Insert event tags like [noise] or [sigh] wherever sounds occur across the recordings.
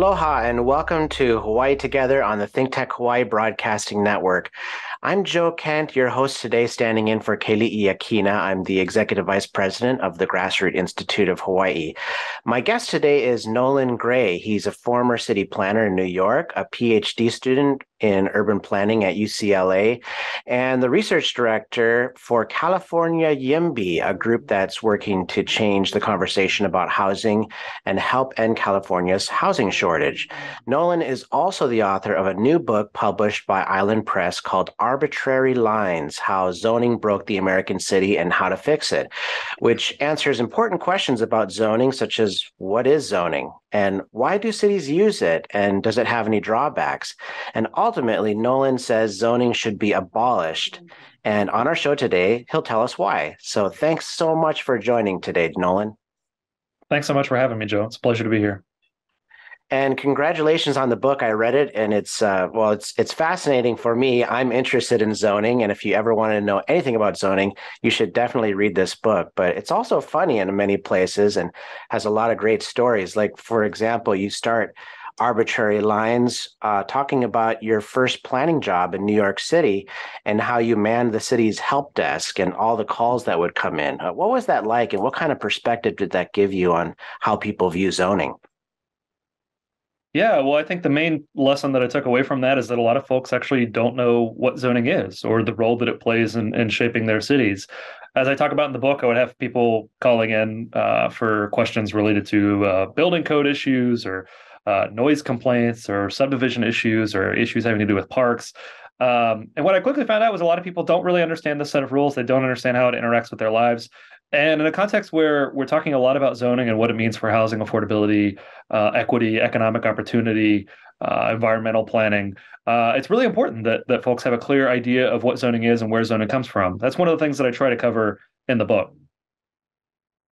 Aloha and welcome to Hawaii Together on the Think ThinkTech Hawaii Broadcasting Network. I'm Joe Kent, your host today, standing in for Keli'i Akina. I'm the Executive Vice President of the Grassroot Institute of Hawaii. My guest today is Nolan Gray. He's a former city planner in New York, a PhD student in urban planning at UCLA, and the research director for California YIMBY, a group that's working to change the conversation about housing and help end California's housing shortage. Nolan is also the author of a new book published by Island Press called Arbitrary Lines How Zoning Broke the American City and How to Fix It, which answers important questions about zoning, such as what is zoning and why do cities use it and does it have any drawbacks? And ultimately, Nolan says zoning should be abolished. And on our show today, he'll tell us why. So thanks so much for joining today, Nolan. Thanks so much for having me, Joe. It's a pleasure to be here. And congratulations on the book. I read it, and it's uh, well, it's it's fascinating for me. I'm interested in zoning, and if you ever want to know anything about zoning, you should definitely read this book. But it's also funny in many places and has a lot of great stories. Like for example, you start arbitrary lines uh, talking about your first planning job in New York City and how you manned the city's help desk and all the calls that would come in. Uh, what was that like, and what kind of perspective did that give you on how people view zoning? Yeah, well, I think the main lesson that I took away from that is that a lot of folks actually don't know what zoning is or the role that it plays in, in shaping their cities. As I talk about in the book, I would have people calling in uh, for questions related to uh, building code issues or uh, noise complaints or subdivision issues or issues having to do with parks. Um, and what I quickly found out was a lot of people don't really understand this set of rules. They don't understand how it interacts with their lives. And in a context where we're talking a lot about zoning and what it means for housing affordability, uh, equity, economic opportunity, uh, environmental planning, uh, it's really important that that folks have a clear idea of what zoning is and where zoning comes from. That's one of the things that I try to cover in the book.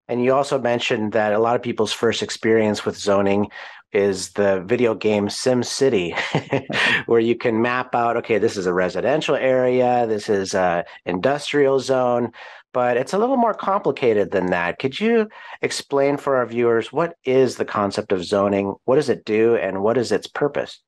And you also mentioned that a lot of people's first experience with zoning is the video game Sim City, [laughs] where you can map out, okay, this is a residential area, this is a industrial zone, but it's a little more complicated than that. Could you explain for our viewers what is the concept of zoning? What does it do and what is its purpose?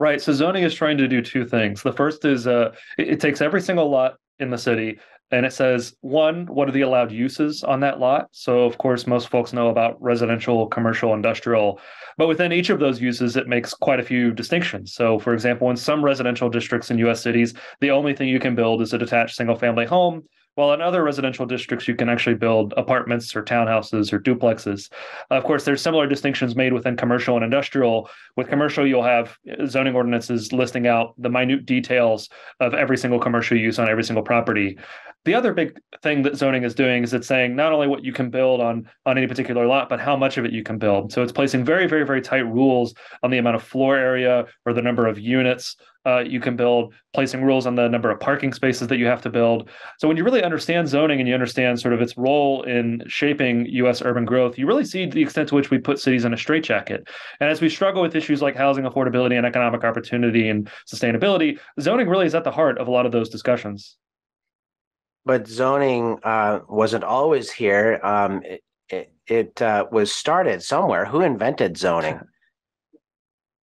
Right. So zoning is trying to do two things. The first is uh, it, it takes every single lot in the city and it says one what are the allowed uses on that lot? So of course most folks know about residential commercial industrial but within each of those uses it makes quite a few distinctions. So for example in some residential districts in us cities the only thing you can build is a detached single family home while in other residential districts, you can actually build apartments or townhouses or duplexes. Of course, there's similar distinctions made within commercial and industrial. With commercial, you'll have zoning ordinances listing out the minute details of every single commercial use on every single property. The other big thing that zoning is doing is it's saying not only what you can build on on any particular lot, but how much of it you can build. So it's placing very, very, very tight rules on the amount of floor area or the number of units uh, you can build, placing rules on the number of parking spaces that you have to build. So when you really understand zoning and you understand sort of its role in shaping U.S. urban growth, you really see the extent to which we put cities in a straitjacket. And as we struggle with issues like housing affordability and economic opportunity and sustainability, zoning really is at the heart of a lot of those discussions but zoning uh, wasn't always here. Um, it it, it uh, was started somewhere. Who invented zoning? [laughs]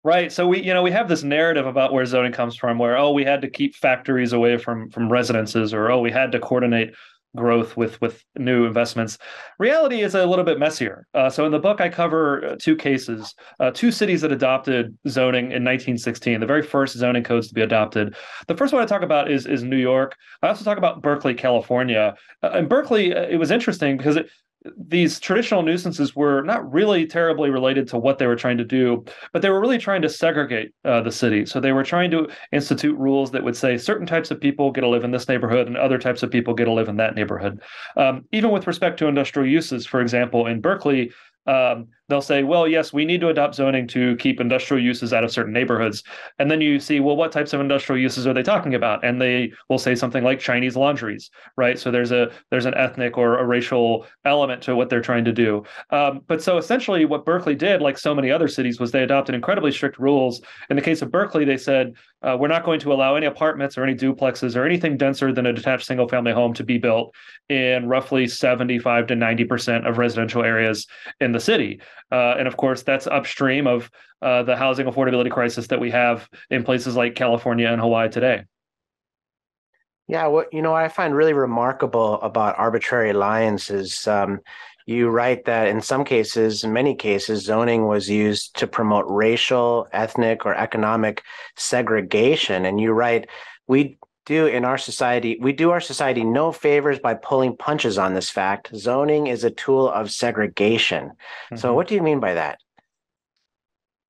Right. So we, you know, we have this narrative about where zoning comes from, where oh, we had to keep factories away from from residences, or oh, we had to coordinate growth with with new investments. Reality is a little bit messier. Uh, so in the book, I cover uh, two cases, uh, two cities that adopted zoning in 1916, the very first zoning codes to be adopted. The first one I talk about is is New York. I also talk about Berkeley, California. Uh, in Berkeley, uh, it was interesting because it, these traditional nuisances were not really terribly related to what they were trying to do, but they were really trying to segregate uh, the city. So they were trying to institute rules that would say certain types of people get to live in this neighborhood and other types of people get to live in that neighborhood. Um, even with respect to industrial uses, for example, in Berkeley, um, they'll say, well, yes, we need to adopt zoning to keep industrial uses out of certain neighborhoods. And then you see, well, what types of industrial uses are they talking about? And they will say something like Chinese laundries, right? So there's a there's an ethnic or a racial element to what they're trying to do. Um, but so essentially, what Berkeley did, like so many other cities, was they adopted incredibly strict rules. In the case of Berkeley, they said uh, we're not going to allow any apartments or any duplexes or anything denser than a detached single family home to be built in roughly 75 to 90 percent of residential areas in the city. Uh, and of course, that's upstream of uh, the housing affordability crisis that we have in places like California and Hawaii today. Yeah, what you know, what I find really remarkable about arbitrary is um, you write that in some cases, in many cases, zoning was used to promote racial, ethnic, or economic segregation. And you write, we do in our society, we do our society no favors by pulling punches on this fact. Zoning is a tool of segregation. Mm-hmm. So, what do you mean by that?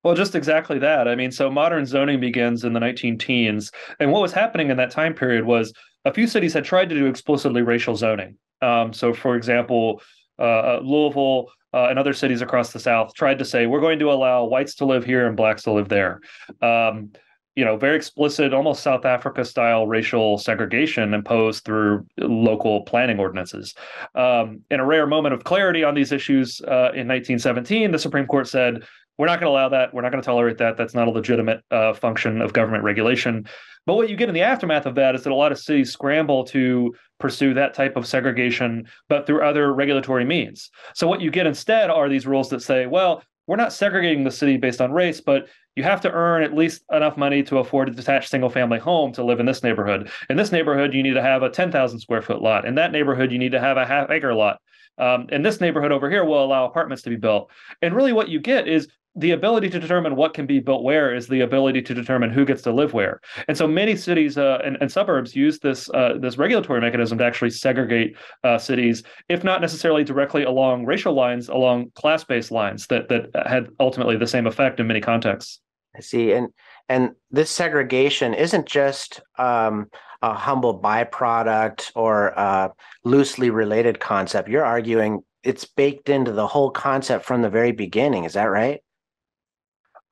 Well, just exactly that. I mean, so modern zoning begins in the 19 teens. And what was happening in that time period was a few cities had tried to do explicitly racial zoning. Um, so, for example, uh, uh, Louisville uh, and other cities across the South tried to say we're going to allow whites to live here and blacks to live there. Um, you know, very explicit, almost South Africa style racial segregation imposed through local planning ordinances. Um, in a rare moment of clarity on these issues uh, in 1917, the Supreme Court said, we're not going to allow that. We're not going to tolerate that. That's not a legitimate uh, function of government regulation. But what you get in the aftermath of that is that a lot of cities scramble to pursue that type of segregation, but through other regulatory means. So what you get instead are these rules that say, well, we're not segregating the city based on race, but you have to earn at least enough money to afford a detached single family home to live in this neighborhood. In this neighborhood, you need to have a 10,000 square foot lot. In that neighborhood, you need to have a half acre lot. Um, and this neighborhood over here will allow apartments to be built. And really, what you get is the ability to determine what can be built where is the ability to determine who gets to live where. And so many cities uh, and, and, suburbs use this uh, this regulatory mechanism to actually segregate uh, cities, if not necessarily directly along racial lines, along class based lines that that had ultimately the same effect in many contexts. I see, and and this segregation isn't just um, a humble byproduct or a loosely related concept. You're arguing it's baked into the whole concept from the very beginning. Is that right?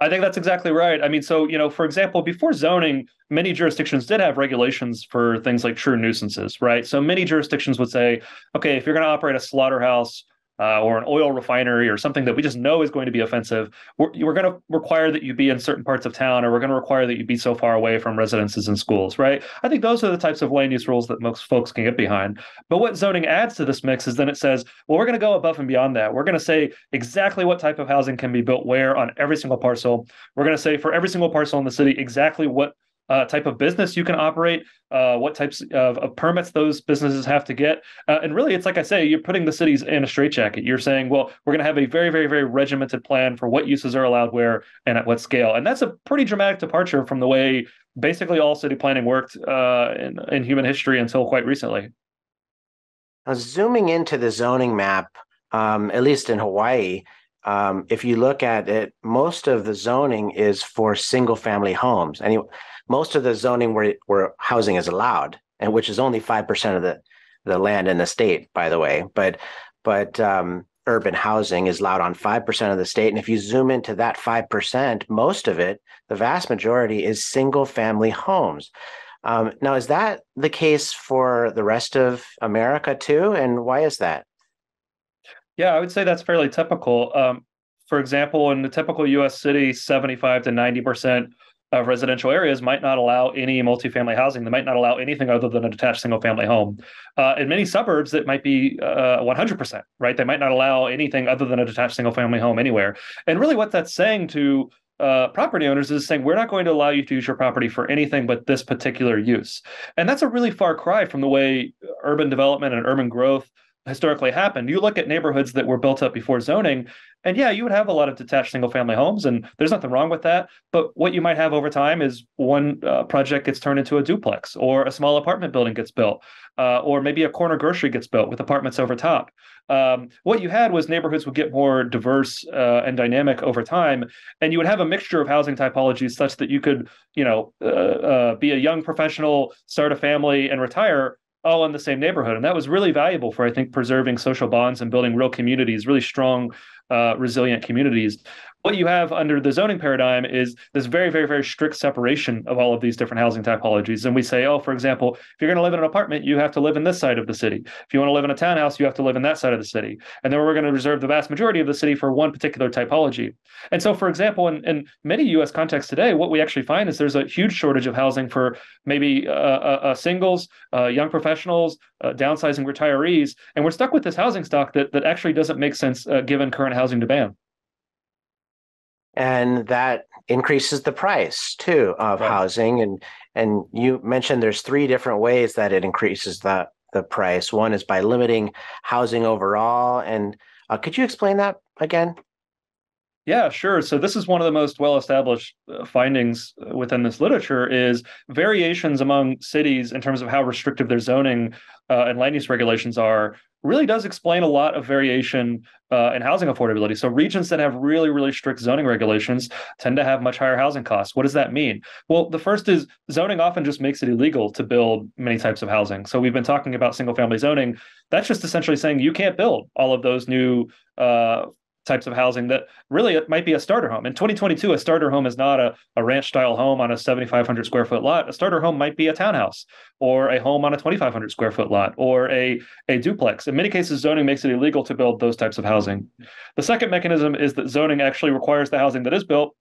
I think that's exactly right. I mean, so, you know, for example, before zoning, many jurisdictions did have regulations for things like true nuisances, right? So many jurisdictions would say, okay, if you're going to operate a slaughterhouse uh, or an oil refinery or something that we just know is going to be offensive, we're, we're going to require that you be in certain parts of town or we're going to require that you be so far away from residences and schools, right? I think those are the types of land use rules that most folks can get behind. But what zoning adds to this mix is then it says, well, we're going to go above and beyond that. We're going to say exactly what type of housing can be built where on every single parcel. We're going to say for every single parcel in the city exactly what uh, type of business you can operate, uh, what types of, of, permits those businesses have to get. Uh, and really, it's like I say, you're putting the cities in a straitjacket. You're saying, well, we're going to have a very, very, very regimented plan for what uses are allowed where and at what scale. And that's a pretty dramatic departure from the way basically all city planning worked uh, in, in human history until quite recently. Now, zooming into the zoning map, um, at least in Hawaii, um, if you look at it, most of the zoning is for single family homes. You, most of the zoning where where housing is allowed, and which is only five percent of the the land in the state, by the way. But but um, urban housing is allowed on five percent of the state, and if you zoom into that five percent, most of it, the vast majority, is single family homes. Um, now, is that the case for the rest of America too? And why is that? Yeah, I would say that's fairly typical. Um, for example, in the typical U.S. city, seventy-five to ninety percent of residential areas might not allow any multifamily housing. They might not allow anything other than a detached single family home. Uh, in many suburbs, it might be uh, 100%, right? They might not allow anything other than a detached single family home anywhere. And really, what that's saying to uh, property owners is saying we're not going to allow you to use your property for anything but this particular use. And that's a really far cry from the way urban development and urban growth historically happened. You look at neighborhoods that were built up before zoning, and yeah, you would have a lot of detached single family homes, and there's nothing wrong with that. But what you might have over time is one uh, project gets turned into a duplex, or a small apartment building gets built, uh, or maybe a corner grocery gets built with apartments over top. Um, what you had was neighborhoods would get more diverse uh, and dynamic over time, and you would have a mixture of housing typologies such that you could, you know, uh, uh, be a young professional, start a family, and retire all in the same neighborhood. And that was really valuable for, I think, preserving social bonds and building real communities, really strong, uh, resilient communities what you have under the zoning paradigm is this very, very, very strict separation of all of these different housing typologies. And we say, oh, for example, if you're going to live in an apartment, you have to live in this side of the city. If you want to live in a townhouse, you have to live in that side of the city. And then we're going to reserve the vast majority of the city for one particular typology. And so, for example, in, in many US contexts today, what we actually find is there's a huge shortage of housing for maybe uh, uh, uh singles, uh, young professionals, uh, downsizing retirees. And we're stuck with this housing stock that, that actually doesn't make sense uh, given current housing demand. And that increases the price too of right. housing. And and you mentioned there's three different ways that it increases the the price. One is by limiting housing overall. And uh, could you explain that again yeah, sure. So this is one of the most well-established uh, findings uh, within this literature is variations among cities in terms of how restrictive their zoning uh, and land use regulations are really does explain a lot of variation uh, in housing affordability. So regions that have really, really strict zoning regulations tend to have much higher housing costs. What does that mean? Well, the first is zoning often just makes it illegal to build many types of housing. So we've been talking about single family zoning. That's just essentially saying you can't build all of those new uh, types of housing that really it might be a starter home. In 2022, a starter home is not a, a ranch style home on a 7,500 square foot lot. A starter home might be a townhouse or a home on a 2,500 square foot lot or a, a duplex. In many cases, zoning makes it illegal to build those types of housing. The second mechanism is that zoning actually requires the housing that is built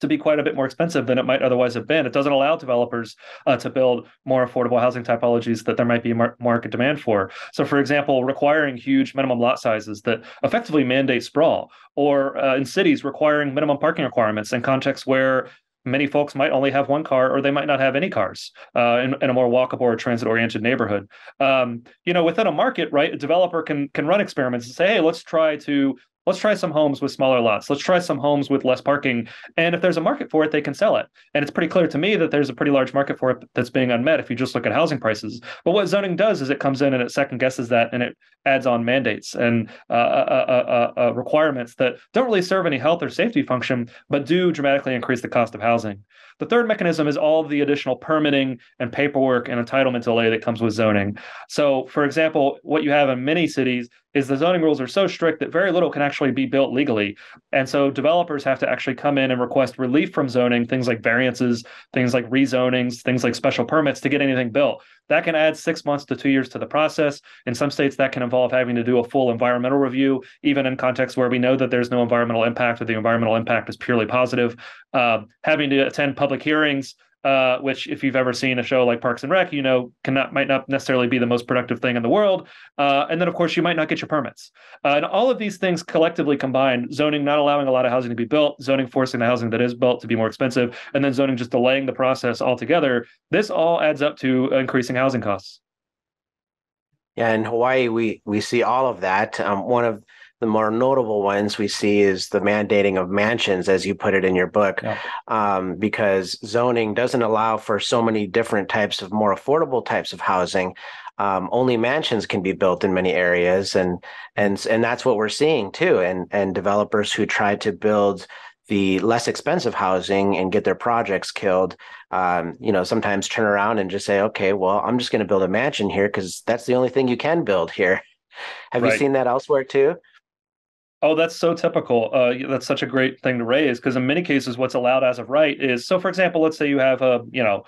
to be quite a bit more expensive than it might otherwise have been. It doesn't allow developers uh, to build more affordable housing typologies that there might be mar- market demand for. So, for example, requiring huge minimum lot sizes that effectively mandate sprawl, or uh, in cities requiring minimum parking requirements in contexts where many folks might only have one car or they might not have any cars uh, in, in, a more walkable or transit oriented neighborhood um, you know within a market right a developer can can run experiments and say hey let's try to let's try some homes with smaller lots. Let's try some homes with less parking. And if there's a market for it, they can sell it. And it's pretty clear to me that there's a pretty large market for it that's being unmet if you just look at housing prices. But what zoning does is it comes in and it second guesses that and it adds on mandates and uh, uh, uh, requirements that don't really serve any health or safety function, but do dramatically increase the cost of housing. The third mechanism is all the additional permitting and paperwork and entitlement delay that comes with zoning. So, for example, what you have in many cities is the zoning rules are so strict that very little can actually be built legally. And so developers have to actually come in and request relief from zoning, things like variances, things like rezonings, things like special permits to get anything built. That can add six months to two years to the process. In some states, that can involve having to do a full environmental review, even in contexts where we know that there's no environmental impact or the environmental impact is purely positive. Uh, having to attend public hearings, uh, which if you've ever seen a show like Parks and Rec, you know cannot might not necessarily be the most productive thing in the world. Uh, and then of course you might not get your permits. Uh, and all of these things collectively combined, zoning not allowing a lot of housing to be built, zoning forcing the housing that is built to be more expensive, and then zoning just delaying the process altogether. This all adds up to increasing housing costs. Yeah, in Hawaii, we we see all of that. Um, one of the more notable ones we see is the mandating of mansions, as you put it in your book, yeah. um, because zoning doesn't allow for so many different types of more affordable types of housing. Um, only mansions can be built in many areas, and and and that's what we're seeing too. And and developers who try to build the less expensive housing and get their projects killed, um, you know, sometimes turn around and just say, okay, well, I'm just going to build a mansion here because that's the only thing you can build here. [laughs] Have right. you seen that elsewhere too? Oh, that's so typical. Uh, that's such a great thing to raise because in many cases, what's allowed as of right is so. For example, let's say you have a you know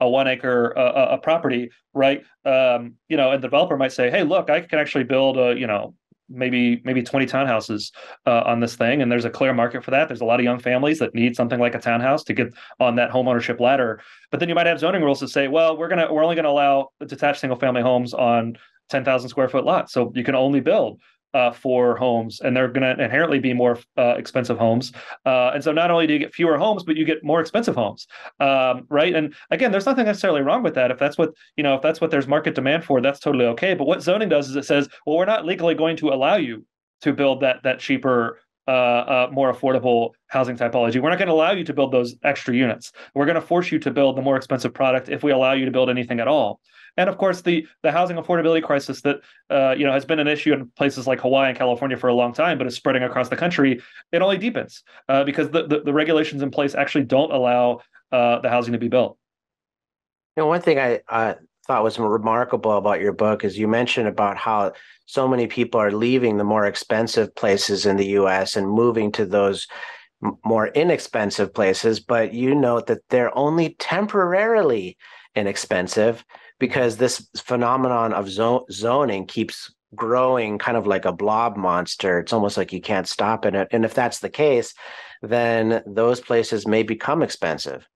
a one acre uh, a property, right? Um, you know, and the developer might say, "Hey, look, I can actually build a you know maybe maybe 20 townhouses uh, on this thing and there's a clear market for that there's a lot of young families that need something like a townhouse to get on that home ownership ladder but then you might have zoning rules that say well we're going to we're only going to allow detached single family homes on 10,000 square foot lots so you can only build uh, four homes, and they're going to inherently be more uh, expensive homes. Uh, and so, not only do you get fewer homes, but you get more expensive homes, um, right? And again, there's nothing necessarily wrong with that. If that's what you know, if that's what there's market demand for, that's totally okay. But what zoning does is it says, well, we're not legally going to allow you to build that that cheaper uh, uh, more affordable housing typology. We're not going to allow you to build those extra units. We're going to force you to build the more expensive product if we allow you to build anything at all. And of course, the the housing affordability crisis that uh, you know has been an issue in places like Hawaii and California for a long time, but is spreading across the country. It only deepens uh, because the, the, the regulations in place actually don't allow uh, the housing to be built. You know, one thing I thought was remarkable about your book is you mentioned about how so many people are leaving the more expensive places in the U.S. and moving to those more inexpensive places, but you note that they're only temporarily inexpensive because this phenomenon of zo- zoning keeps growing kind of like a blob monster. It's almost like you can't stop it. And if that's the case, then those places may become expensive.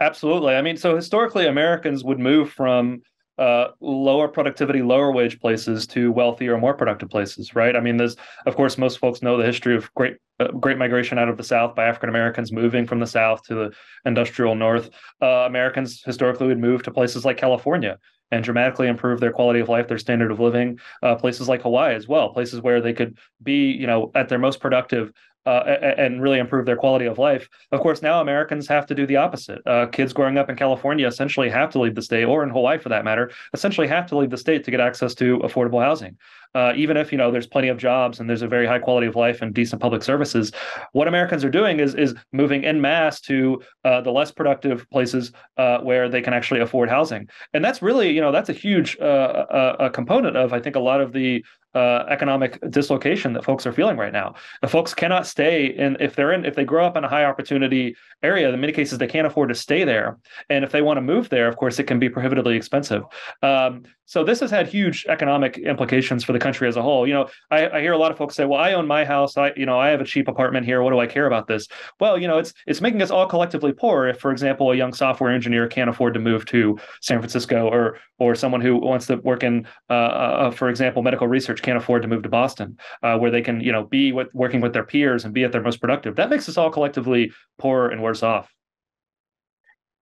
Absolutely. I mean, so historically, Americans would move from uh, lower productivity, lower wage places to wealthier, more productive places, right? I mean, there's, of course, most folks know the history of great, uh, great migration out of the South by African Americans moving from the South to the industrial North. Uh, Americans historically would move to places like California and dramatically improve their quality of life, their standard of living. Uh, places like Hawaii as well, places where they could be, you know, at their most productive uh, and really improve their quality of life. Of course, now Americans have to do the opposite. Uh, kids growing up in California essentially have to leave the state, or in Hawaii for that matter, essentially have to leave the state to get access to affordable housing uh, even if you know there's plenty of jobs and there's a very high quality of life and decent public services, what Americans are doing is is moving in mass to uh, the less productive places uh, where they can actually afford housing, and that's really you know that's a huge uh, component of I think a lot of the uh, economic dislocation that folks are feeling right now. The folks cannot stay in if they're in if they grow up in a high opportunity area. In many cases, they can't afford to stay there, and if they want to move there, of course, it can be prohibitively expensive. Um, so this has had huge economic implications for the country as a whole. You know, I, I, hear a lot of folks say, "Well, I own my house. I, you know, I have a cheap apartment here. What do I care about this?" Well, you know, it's it's making us all collectively poor. If, for example, a young software engineer can't afford to move to San Francisco, or or someone who wants to work in, uh, uh, for example, medical research can't afford to move to Boston, uh, where they can, you know, be with working with their peers and be at their most productive. That makes us all collectively poorer and worse off.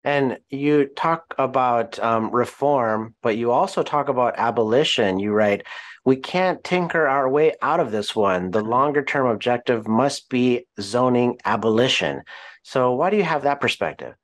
And you talk about um, reform, but you also talk about abolition. You write, we can't tinker our way out of this one. The longer term objective must be zoning abolition. So, why do you have that perspective?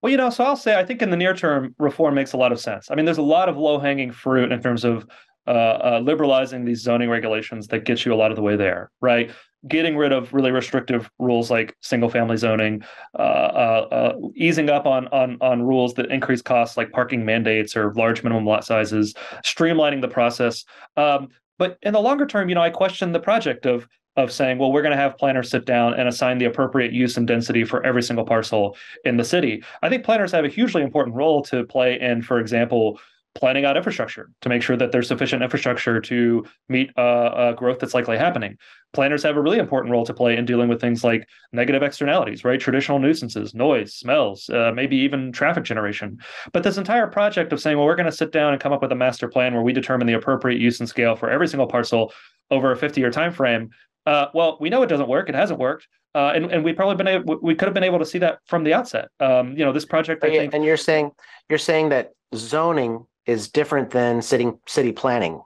Well, you know, so I'll say I think in the near term, reform makes a lot of sense. I mean, there's a lot of low hanging fruit in terms of uh, uh, liberalizing these zoning regulations that gets you a lot of the way there, right? getting rid of really restrictive rules like single family zoning, uh, uh, uh, easing up on, on on rules that increase costs like parking mandates or large minimum lot sizes, streamlining the process. Um, but in the longer term, you know, I question the project of of saying, well, we're going to have planners sit down and assign the appropriate use and density for every single parcel in the city. I think planners have a hugely important role to play in, for example, planning out infrastructure to make sure that there's sufficient infrastructure to meet uh, uh, growth that's likely happening. Planners have a really important role to play in dealing with things like negative externalities, right? Traditional nuisances, noise, smells, uh, maybe even traffic generation. But this entire project of saying, well, we're going to sit down and come up with a master plan where we determine the appropriate use and scale for every single parcel over a 50 year time frame. Uh, well, we know it doesn't work. It hasn't worked. Uh, and and we probably been able, we could have been able to see that from the outset. Um, you know, this project. I think, and you're saying you're saying that zoning is different than city city planning.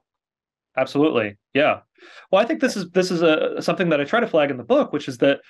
Absolutely, yeah. Well, I think this is this is a something that I try to flag in the book, which is that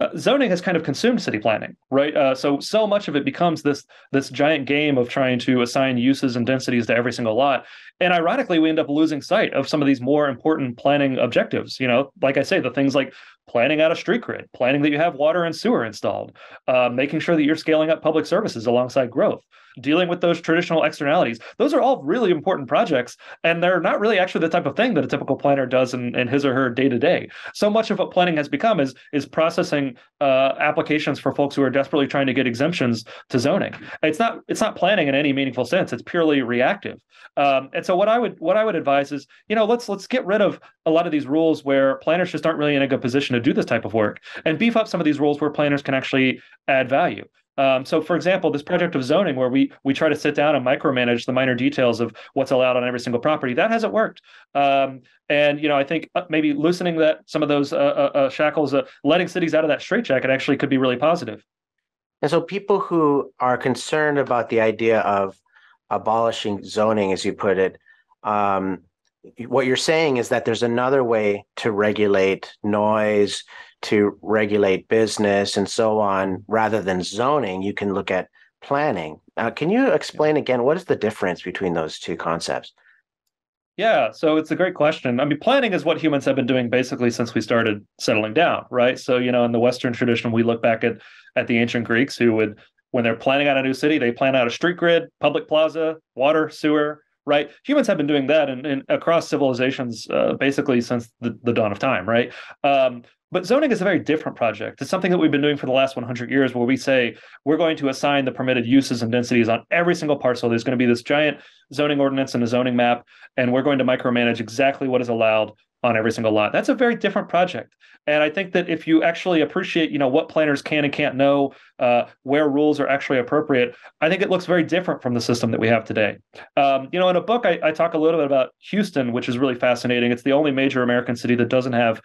uh, zoning has kind of consumed city planning, right? Uh, so so much of it becomes this this giant game of trying to assign uses and densities to every single lot, and ironically, we end up losing sight of some of these more important planning objectives. You know, like I say, the things like planning out a street grid, planning that you have water and sewer installed, uh, making sure that you're scaling up public services alongside growth dealing with those traditional externalities. Those are all really important projects, and they're not really actually the type of thing that a typical planner does in, in his or her day to day. So much of what planning has become is is processing uh, applications for folks who are desperately trying to get exemptions to zoning. It's not it's not planning in any meaningful sense. It's purely reactive. Um, and so what I would what I would advise is you know let's let's get rid of a lot of these rules where planners just aren't really in a good position to do this type of work, and beef up some of these rules where planners can actually add value. Um, so, for example, this project of zoning, where we we try to sit down and micromanage the minor details of what's allowed on every single property, that hasn't worked. Um, and you know, I think uh, maybe loosening that some of those uh, uh, uh, shackles, uh, letting cities out of that straitjacket, actually could be really positive. And so, people who are concerned about the idea of abolishing zoning, as you put it, um, what you're saying is that there's another way to regulate noise, to regulate business and so on rather than zoning you can look at planning uh, can you explain again what is the difference between those two concepts yeah so it's a great question i mean planning is what humans have been doing basically since we started settling down right so you know in the western tradition we look back at at the ancient greeks who would when they're planning out a new city they plan out a street grid public plaza water sewer right? Humans have been doing that and, across civilizations uh, basically since the, the, dawn of time, right? Um, but zoning is a very different project. It's something that we've been doing for the last 100 years where we say we're going to assign the permitted uses and densities on every single parcel. There's going to be this giant zoning ordinance and a zoning map, and we're going to micromanage exactly what is allowed on every single lot. That's a very different project. And I think that if you actually appreciate, you know, what planners can and can't know, uh, where rules are actually appropriate, I think it looks very different from the system that we have today. Um, you know, in a book, I, I talk a little bit about Houston, which is really fascinating. It's the only major American city that doesn't have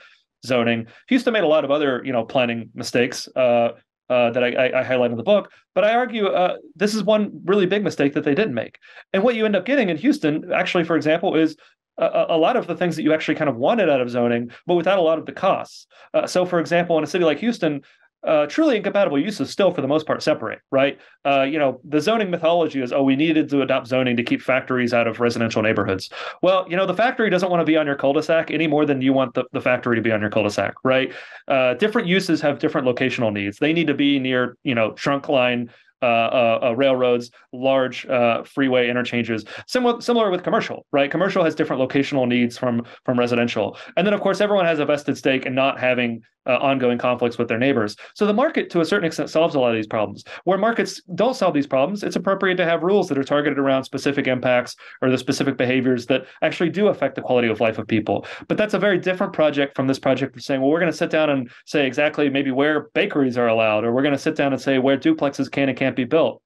zoning. Houston made a lot of other, you know, planning mistakes. Uh, uh, that I, I, highlight in the book. But I argue uh, this is one really big mistake that they didn't make. And what you end up getting in Houston, actually, for example, is a, a, lot of the things that you actually kind of wanted out of zoning, but without a lot of the costs. Uh, so, for example, in a city like Houston, uh, truly incompatible uses still, for the most part, separate, right? Uh, you know, the zoning mythology is, oh, we needed to adopt zoning to keep factories out of residential neighborhoods. Well, you know, the factory doesn't want to be on your cul-de-sac any more than you want the, the factory to be on your cul-de-sac, right? Uh, different uses have different locational needs. They need to be near, you know, trunk line railroads, large uh, freeway interchanges. Similar, similar with commercial, right? Commercial has different locational needs from from residential, and then of course everyone has a vested stake in not having uh, ongoing conflicts with their neighbors. So the market, to a certain extent, solves a lot of these problems. Where markets don't solve these problems, it's appropriate to have rules that are targeted around specific impacts or the specific behaviors that actually do affect the quality of life of people. But that's a very different project from this project of saying, well, we're going to sit down and say exactly maybe where bakeries are allowed, or we're going to sit down and say where duplexes can and can't be built.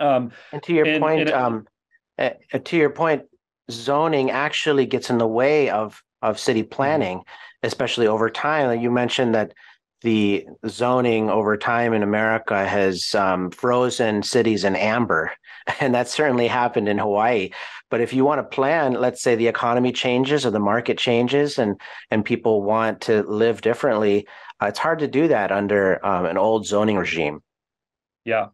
Um, and to your and, point, and, um, uh, to your point, zoning actually gets in the way of of city mm-hmm. planning especially over time. You mentioned that the zoning over time in America has um, frozen cities in amber, [laughs] and that certainly happened in Hawaii. But if you want to plan, let's say the economy changes or the market changes, and and people want to live differently, uh, it's hard to do that under um, an old zoning regime. Yeah.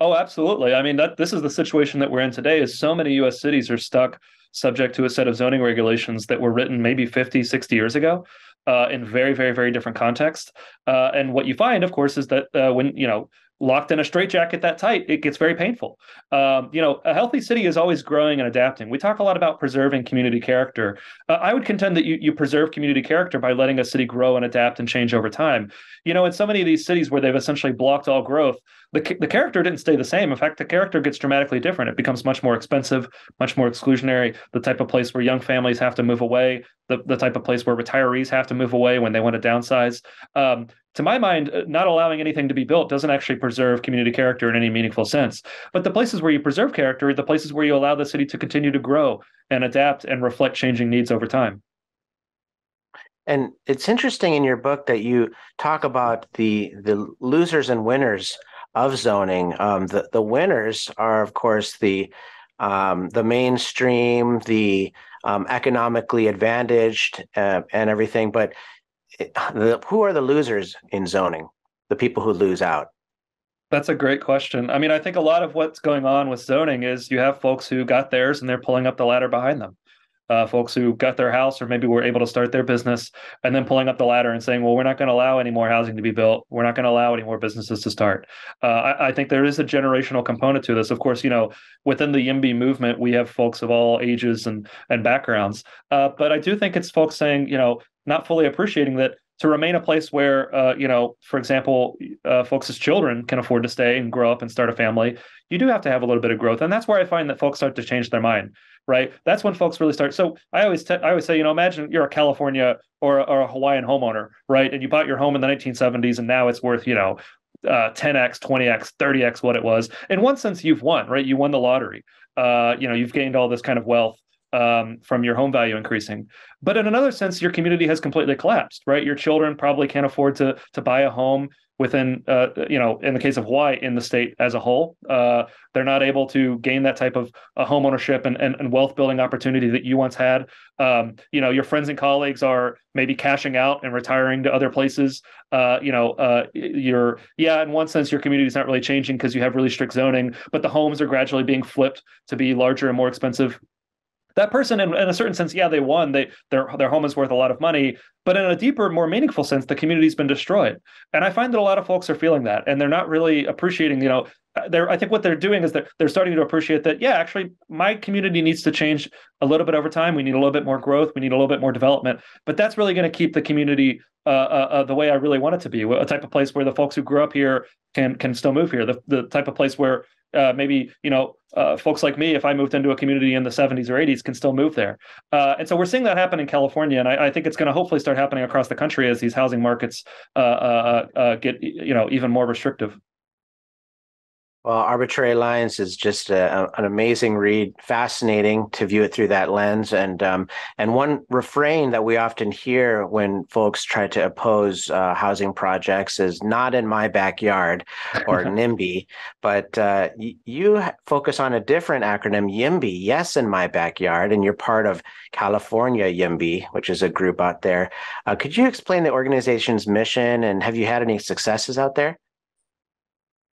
Oh, absolutely. I mean, that this is the situation that we're in today. Is so many U.S. cities are stuck subject to a set of zoning regulations that were written maybe 50, 60 years ago. Uh, in very, very, very different context. Uh, and what you find, of course, is that uh, when you know locked in a straitjacket that tight, it gets very painful. Um, you know, a healthy city is always growing and adapting. We talk a lot about preserving community character. Uh, I would contend that you you preserve community character by letting a city grow and adapt and change over time. You know, in so many of these cities where they've essentially blocked all growth, the, the character didn't stay the same. In fact, the character gets dramatically different. It becomes much more expensive, much more exclusionary, the type of place where young families have to move away, the, the type of place where retirees have to move away when they want to downsize. Um, to my mind, uh, not allowing anything to be built doesn't actually preserve community character in any meaningful sense. But the places where you preserve character are the places where you allow the city to continue to grow and adapt and reflect changing needs over time. And it's interesting in your book that you talk about the the losers and winners of zoning. Um, the the winners are, of course, the um, the mainstream, the um, economically advantaged, uh, and everything. But the, who are the losers in zoning? The people who lose out. That's a great question. I mean, I think a lot of what's going on with zoning is you have folks who got theirs and they're pulling up the ladder behind them uh, folks who got their house or maybe were able to start their business and then pulling up the ladder and saying, well, we're not going to allow any more housing to be built. We're not going to allow any more businesses to start. Uh, I, I, think there is a generational component to this. Of course, you know, within the YIMBY movement, we have folks of all ages and, and backgrounds. Uh, but I do think it's folks saying, you know, not fully appreciating that to remain a place where, uh, you know, for example, uh, folks children can afford to stay and grow up and start a family, you do have to have a little bit of growth, and that's where I find that folks start to change their mind. Right, that's when folks really start. So I always, I always say, you know, imagine you're a California or, or a Hawaiian homeowner, right, and you bought your home in the 1970s, and now it's worth, you know, uh, 10x, 20x, 30x what it was. In one sense, you've won, right? You won the lottery. Uh, you know, you've gained all this kind of wealth um, from your home value increasing. But in another sense, your community has completely collapsed, right? Your children probably can't afford to to buy a home within, uh, you know, in the case of Hawaii, in the state as a whole, uh, they're not able to gain that type of uh, home ownership and, and, and, wealth building opportunity that you once had. Um, you know, your friends and colleagues are maybe cashing out and retiring to other places. Uh, you know, uh, you're yeah, in one sense, your community is not really changing because you have really strict zoning, but the homes are gradually being flipped to be larger and more expensive that person in, in, a certain sense yeah they won they their their home is worth a lot of money but in a deeper more meaningful sense the community's been destroyed. And i find that a lot of folks are feeling that and they're not really appreciating you know they're I think what they're doing is they're they're starting to appreciate that yeah actually my community needs to change a little bit over time. We need a little bit more growth. We need a little bit more development. But that's really going to keep the community uh, uh, uh, the way I really want it to be a type of place where the folks who grew up here can can still move here. The the type of place where uh, maybe you know uh, folks like me if i moved into a community in the 70s or 80s can still move there. Uh, and so we're seeing that happen in california and i, I think it's going to hopefully start happening across the country as these housing markets uh, uh, get you know even more restrictive well, Arbitrary Lines is just a, an amazing read, fascinating to view it through that lens. And um, and one refrain that we often hear when folks try to oppose uh, housing projects is "not in my backyard" or [laughs] NIMBY. But uh, y- you focus on a different acronym, YIMBY. Yes, in my backyard, and you're part of California YIMBY, which is a group out there. Uh, could you explain the organization's mission and have you had any successes out there?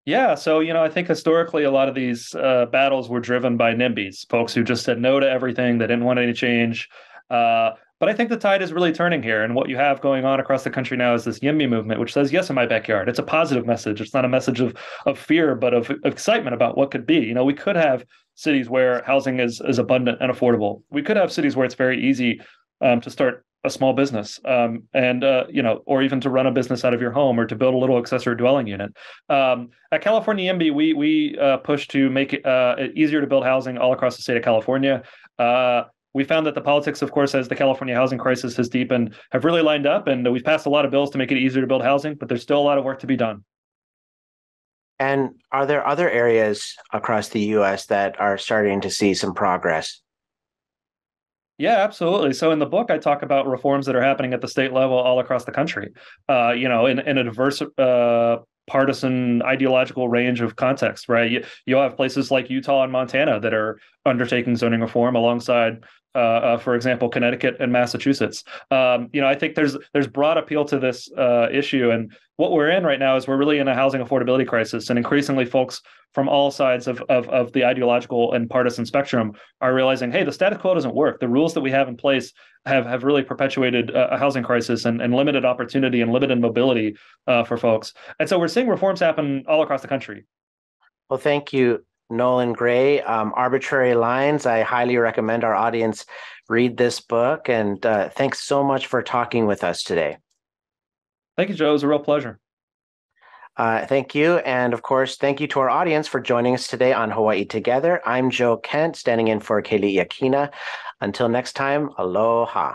Yeah, so you know, I think historically a lot of these uh, battles were driven by NIMBYs, folks who just said no to everything, they didn't want any change. Uh, but I think the tide is really turning here, and what you have going on across the country now is this YIMBY movement, which says yes in my backyard. It's a positive message. It's not a message of of fear, but of excitement about what could be. You know, we could have cities where housing is is abundant and affordable. We could have cities where it's very easy um, to start a small business um, and uh, you know or even to run a business out of your home or to build a little accessory dwelling unit. Um, at california YIMBY we we uh, push to make it, uh, it, easier to build housing all across the state of california. Uh, we found that the politics of course as the california housing crisis has deepened have really lined up and we've passed a lot of bills to make it easier to build housing but there's still a lot of work to be done. And are there other areas across the us that are starting to see some progress yeah, absolutely. So in the book, I talk about reforms that are happening at the state level all across the country. Uh, you know, in, in a diverse uh, partisan ideological range of context, right? You, you'll have places like Utah and Montana that are undertaking zoning reform alongside uh, uh, for example, Connecticut and Massachusetts. Um, you know, I think there's there's broad appeal to this uh, issue, and what we're in right now is we're really in a housing affordability crisis, and increasingly, folks from all sides of of, of the ideological and partisan spectrum are realizing, hey, the status quo doesn't work. The rules that we have in place have have really perpetuated a housing crisis and, and limited opportunity and limited mobility uh, for folks. And so we're seeing reforms happen all across the country. Well, thank you, Nolan Gray, um, Arbitrary Lines. I highly recommend our audience read this book. And uh, thanks so much for talking with us today. Thank you, Joe. It was a real pleasure. Uh, thank you. And of course, thank you to our audience for joining us today on Hawaii Together. I'm Joe Kent, standing in for Keli'i Akina. Until next time, aloha.